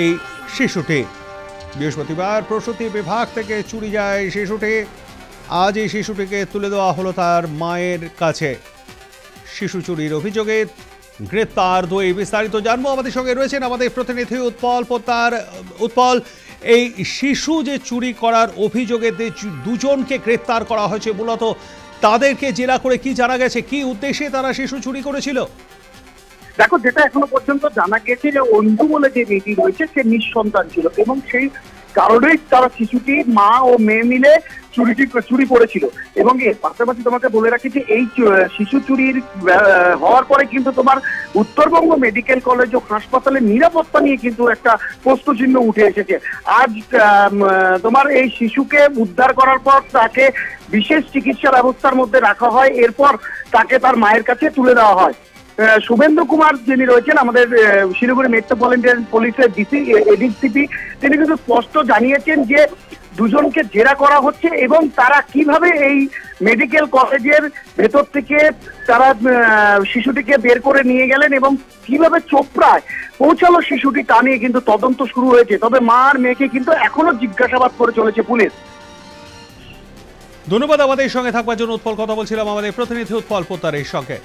এই শিশুটি বৃহস্পতিবার প্রসূতি বিভাগ থেকে চুরি যায় শিশুটি আজ এই শিশুটিকে তুলে দেওয়া হলো তার মায়ের কাছে। শিশু চুরির অভিযোগে গ্রেপ্তার দুই বিস্তারিত জানব। আমাদের সঙ্গে রয়েছেন আমাদের প্রতিনিধি উৎপল পোতার উৎপল, এই শিশু যে চুরি করার অভিযোগে দুজনকে গ্রেপ্তার করা হয়েছে, মূলত তাদেরকে জেরা করে কি জানা গেছে? কি উদ্দেশ্যে তারা শিশু চুরি করেছিল? দেখো, যেটা এখনও পর্যন্ত জানা গেছে যে অন্ধু বলে যে মেয়েটি রয়েছে, সে নিঃসন্তান ছিল এবং সেই কারণেই তারা শিশুটি মা ও মেয়ে মিলে চুরিটি, চুরি করেছিল। এবং এর পাশাপাশি তোমাকে বলে রাখি যে এই শিশু চুরির হওয়ার পরে কিন্তু তোমার উত্তরবঙ্গ মেডিকেল কলেজ ও হাসপাতালের নিরাপত্তা নিয়ে কিন্তু একটা প্রশ্নচিহ্ন উঠে এসেছে। আজ তোমার এই শিশুকে উদ্ধার করার পর তাকে বিশেষ চিকিৎসা ব্যবস্থার মধ্যে রাখা হয়, এরপর তাকে তার মায়ের কাছে তুলে দেওয়া হয়। শুভেন্দু কুমার যিনি রয়েছেন, আমাদের শিলিগুড়ি মেট্রোপলিটন পুলিশের ডিসি এডিসিপি, তিনি কিন্তু স্পষ্ট জানিয়েছেন যে দুজনকে জেরা করা হচ্ছে এবং তারা কীভাবে এই মেডিকেল কলেজের ভেতর থেকে তারা শিশুটিকে বের করে নিয়ে গেলেন এবং কীভাবে চোপড়ায় পৌঁছালো শিশুটি তা নিয়ে কিন্তু তদন্ত শুরু হয়েছে। তবে মা আর মেয়েকে কিন্তু এখনও জিজ্ঞাসাবাদ করে চলেছে পুলিশ। ধন্যবাদ আমাদের সঙ্গে থাকবার জন্য। উৎপল কথা বলছিলাম আমাদের প্রতিনিধি উৎপল পোতারের সঙ্গে।